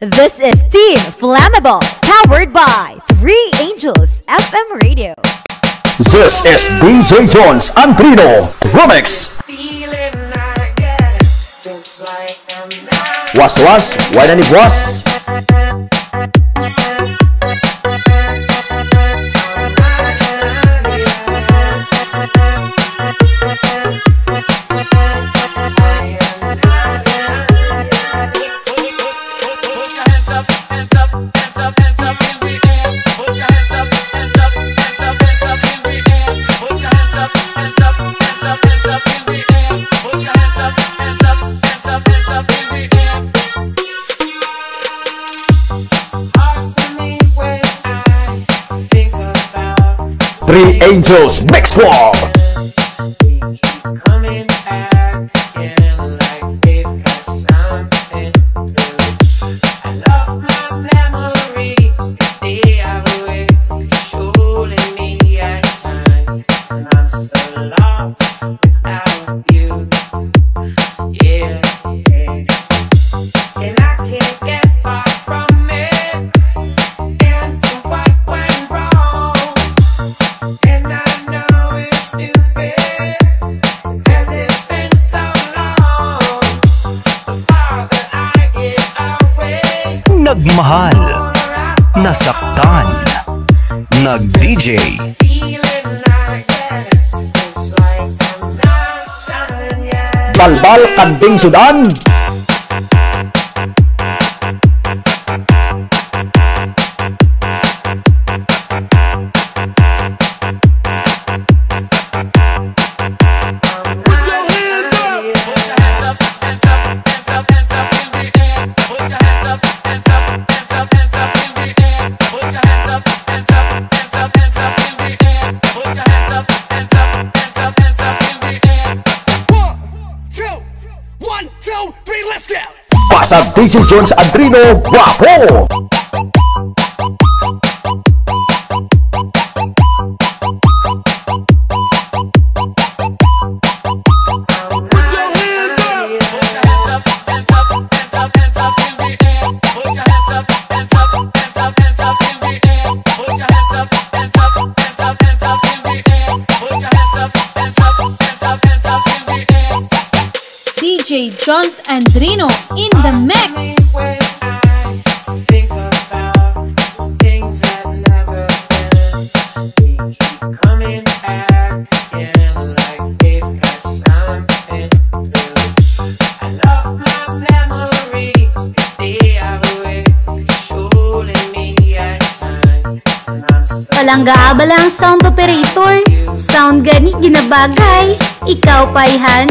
This is Team Flammable, powered by Three Angels FM Radio. This is DJ Jones Antrino Remix. Was was, why not it was? Three Angels Mix Club. Nagmahal Nasaktan Nag-DJ Balbal Kanding Sudan This is Jones Andrino Guapo! DJ Jones Andrino in the mix. Palangga-abalang sound operator, sound gani ginabagay, ikaw payhan.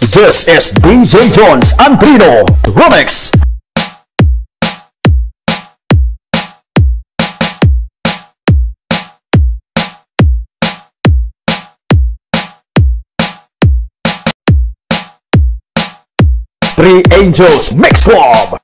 This is DJ Jones Amplino Remix. Three Angels Mix Club.